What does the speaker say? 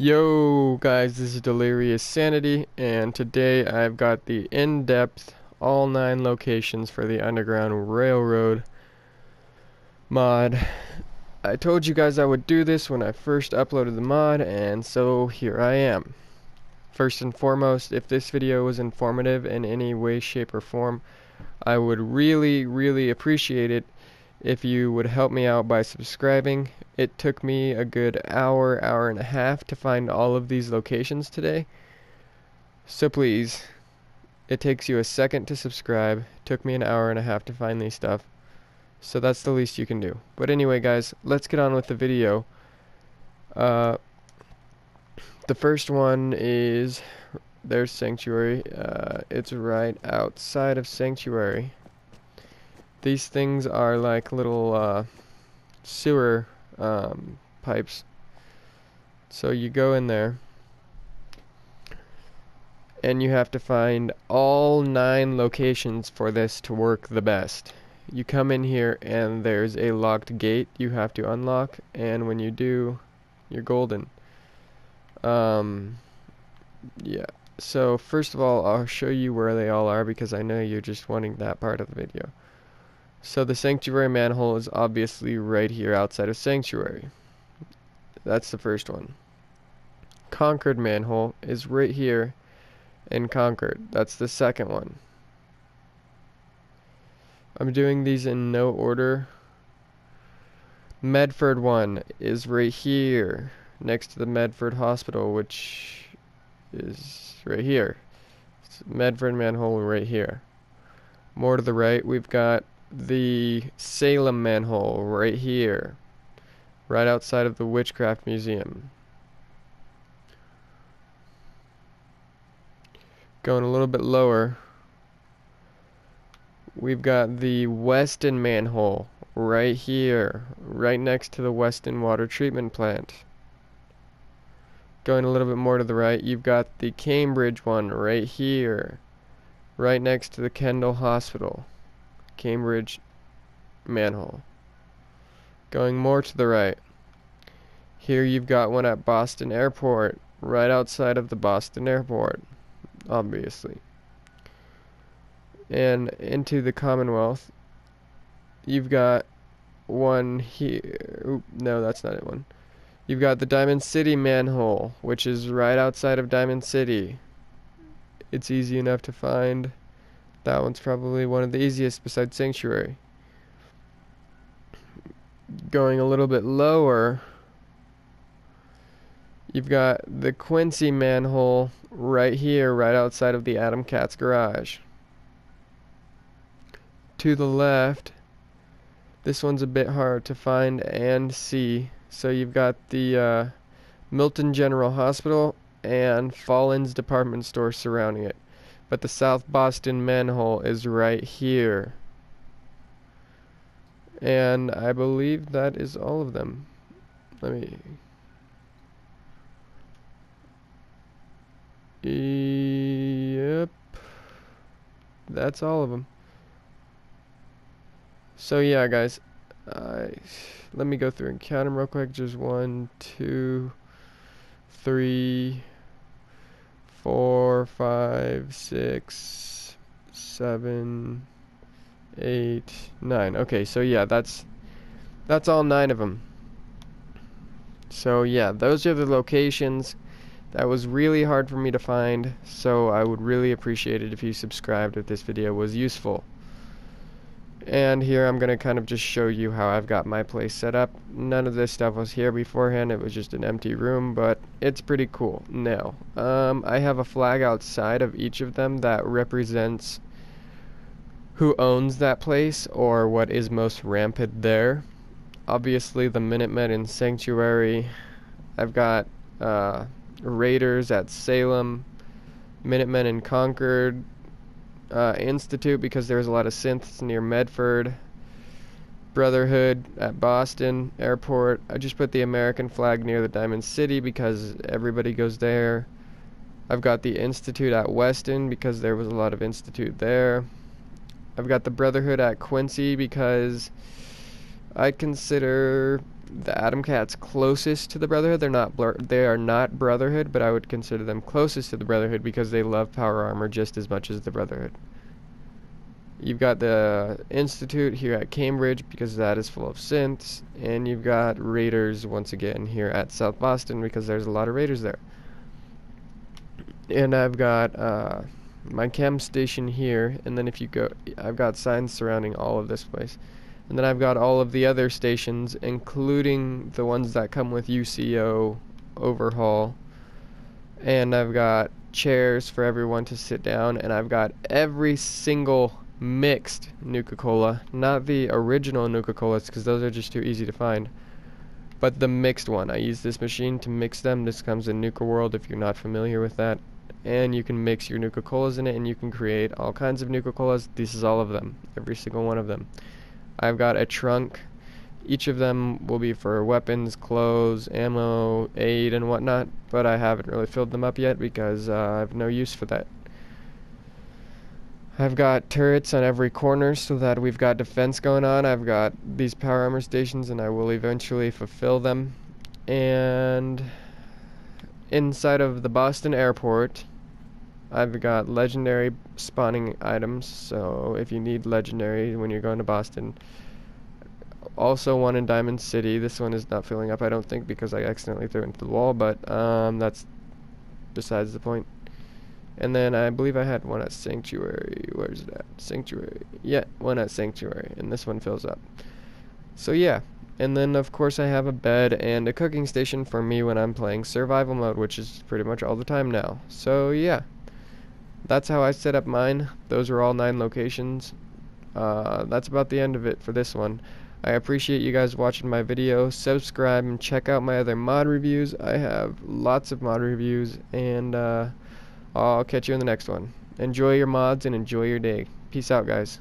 Yo guys, this is Delirious Sanity and today I've got the in-depth all nine locations for the Underground Railroad mod. I told you guys I would do this when I first uploaded the mod and so here I am. First and foremost, if this video was informative in any way, shape, or form, I would really, really appreciate it if you would help me out by subscribing. It took me a good hour, hour and a half to find all of these locations today. So please, it takes you a second to subscribe. It took me an hour and a half to find these stuff. So that's the least you can do. But anyway, guys, let's get on with the video. Uh, the first one is there's Sanctuary. Uh, it's right outside of Sanctuary. These things are like little uh, sewer um, pipes. So you go in there and you have to find all nine locations for this to work the best. You come in here and there's a locked gate you have to unlock and when you do you're golden. Um, yeah. So first of all I'll show you where they all are because I know you're just wanting that part of the video. So the sanctuary manhole is obviously right here outside of sanctuary. That's the first one. Concord manhole is right here in Concord. That's the second one. I'm doing these in no order. Medford one is right here next to the Medford Hospital, which is right here. It's Medford manhole right here. More to the right, we've got the Salem manhole right here, right outside of the Witchcraft Museum. Going a little bit lower, we've got the Weston manhole right here, right next to the Weston water treatment plant. Going a little bit more to the right, you've got the Cambridge one right here, right next to the Kendall Hospital. Cambridge manhole. Going more to the right. Here you've got one at Boston Airport, right outside of the Boston Airport, obviously. And into the Commonwealth, you've got one here. Oop, no, that's not it one. You've got the Diamond City manhole, which is right outside of Diamond City. It's easy enough to find. That one's probably one of the easiest besides Sanctuary. Going a little bit lower, you've got the Quincy manhole right here, right outside of the Atom Cats garage. To the left, this one's a bit hard to find and see. So you've got the uh, Milton General Hospital and Fallon's Department Store surrounding it. But the South Boston manhole is right here. And I believe that is all of them. Let me... Yep. That's all of them. So yeah, guys. Uh, let me go through and count them real quick. Just one, two, three, five, six, seven, eight, nine. Okay, so yeah, that's that's all nine of them. So yeah, those are the locations. That was really hard for me to find, so I would really appreciate it if you subscribed if this video was useful. And here I'm going to kind of just show you how I've got my place set up. None of this stuff was here beforehand, it was just an empty room, but it's pretty cool. Now, um, I have a flag outside of each of them that represents who owns that place or what is most rampant there. Obviously the Minutemen in Sanctuary. I've got uh, Raiders at Salem, Minutemen in Concord, uh, Institute because there's a lot of synths near Medford. Brotherhood at Boston Airport. I just put the American flag near the Diamond City because everybody goes there. I've got the Institute at Weston because there was a lot of Institute there. I've got the Brotherhood at Quincy because I consider the Atom Cats closest to the Brotherhood. They're not blur- they are not Brotherhood, but I would consider them closest to the Brotherhood because they love power armor just as much as the Brotherhood. You've got the Institute here at Cambridge because that is full of synths, and you've got Raiders once again here at South Boston because there's a lot of Raiders there. And I've got uh, my chem station here, and then if you go, I've got signs surrounding all of this place. And then I've got all of the other stations, including the ones that come with UCO overhaul. And I've got chairs for everyone to sit down, and I've got every single mixed Nuka-Cola, not the original Nuka-Colas because those are just too easy to find, but the mixed one. I use this machine to mix them. This comes in Nuka World if you're not familiar with that. And you can mix your Nuka-Colas in it and you can create all kinds of Nuka-Colas. This is all of them, every single one of them. I've got a trunk. Each of them will be for weapons, clothes, ammo, aid, and whatnot, but I haven't really filled them up yet because uh, I have no use for that. I've got turrets on every corner so that we've got defense going on. I've got these power armor stations and I will eventually fulfill them. And inside of the Boston airport, I've got legendary spawning items. So if you need legendary when you're going to Boston, also one in Diamond City. This one is not filling up, I don't think, because I accidentally threw it into the wall, but um, that's besides the point. And then I believe I had one at Sanctuary. Where's that? Sanctuary. Yeah, one at Sanctuary. And this one fills up. So yeah. And then of course I have a bed and a cooking station for me when I'm playing survival mode, which is pretty much all the time now. So yeah. That's how I set up mine. Those are all nine locations. Uh, that's about the end of it for this one. I appreciate you guys watching my video. Subscribe and check out my other mod reviews. I have lots of mod reviews and uh I'll catch you in the next one. Enjoy your mods and enjoy your day. Peace out, guys.